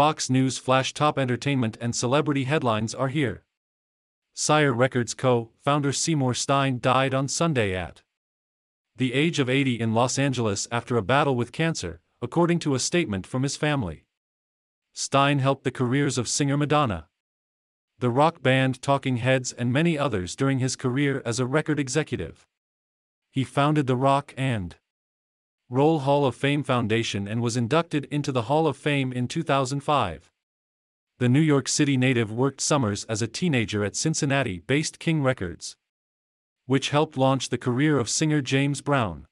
Fox News Flash Top Entertainment and Celebrity Headlines are here. Sire Records co founder Seymour Stein died on Sunday at the age of 80 in Los Angeles after a battle with cancer, according to a statement from his family. Stein helped the careers of singer Madonna, the rock band Talking Heads, and many others during his career as a record executive. He founded the Rock and Roll Hall of Fame Foundation and was inducted into the Hall of Fame in 2005. The New York City native worked summers as a teenager at Cincinnati based King Records, which helped launch the career of singer James Brown.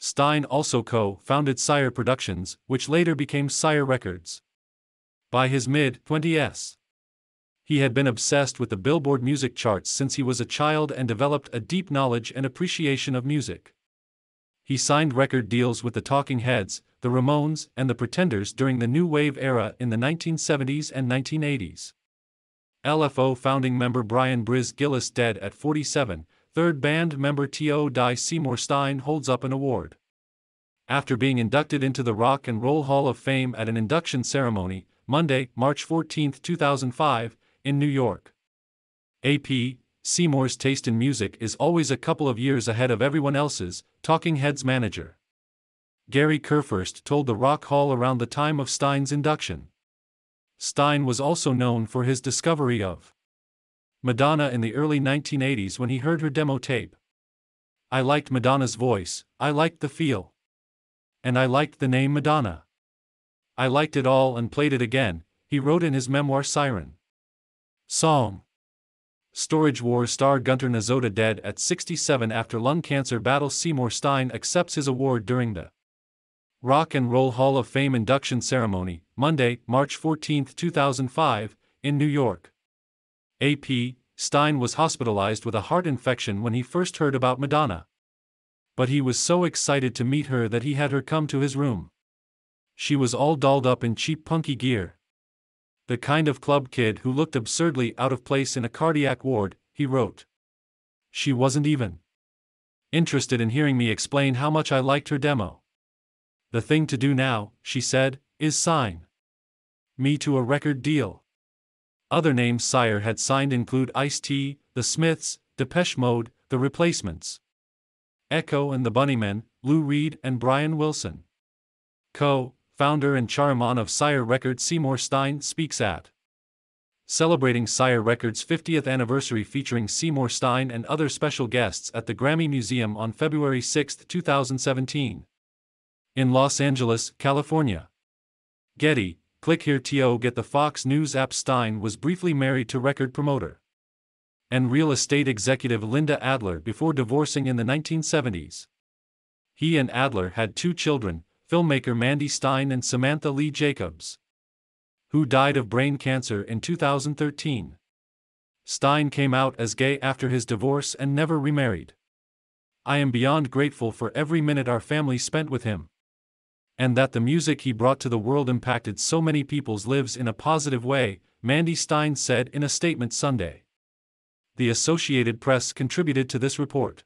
Stein also co founded Sire Productions, which later became Sire Records. By his mid 20s, he had been obsessed with the Billboard music charts since he was a child and developed a deep knowledge and appreciation of music. He signed record deals with the Talking Heads, the Ramones, and the Pretenders during the New Wave era in the 1970s and 1980s. LFO founding member Brian Brizz Gillis dead at 47, third band member T.O. Die Seymour Stein holds up an award. After being inducted into the Rock and Roll Hall of Fame at an induction ceremony, Monday, March 14, 2005, in New York. AP, Seymour's taste in music is always a couple of years ahead of everyone else's, Talking Heads manager. Gary Kurfirst told the Rock Hall around the time of Stein's induction. Stein was also known for his discovery of Madonna in the early 1980s when he heard her demo tape. I liked Madonna's voice, I liked the feel. And I liked the name Madonna. I liked it all and played it again, he wrote in his memoir Siren. Song Storage Wars star Gunter Nezhoda dead at 67 after lung cancer battle Seymour Stein accepts his award during the Rock and Roll Hall of Fame induction ceremony, Monday, March 14, 2005, in New York. AP, Stein was hospitalized with a heart infection when he first heard about Madonna. But he was so excited to meet her that he had her come to his room. She was all dolled up in cheap punky gear. The kind of club kid who looked absurdly out of place in a cardiac ward, he wrote. She wasn't even interested in hearing me explain how much I liked her demo. The thing to do now, she said, is sign me to a record deal. Other names Sire had signed include Ice T, The Smiths, Depeche Mode, The Replacements, Echo and the Bunnymen, Lou Reed and Brian Wilson. Co. Founder and chairman of Sire Records Seymour Stein speaks at celebrating Sire Records' 50th anniversary featuring Seymour Stein and other special guests at the Grammy Museum on February 6, 2017. In Los Angeles, California. Getty, Click here to get the Fox News app Stein was briefly married to record promoter and real estate executive Linda Adler before divorcing in the 1970s. He and Adler had two children, filmmaker Mandy Stein and Samantha Lee Jacobs, who died of brain cancer in 2013. Stein came out as gay after his divorce and never remarried. I am beyond grateful for every minute our family spent with him and that the music he brought to the world impacted so many people's lives in a positive way, Mandy Stein said in a statement Sunday. The Associated Press contributed to this report.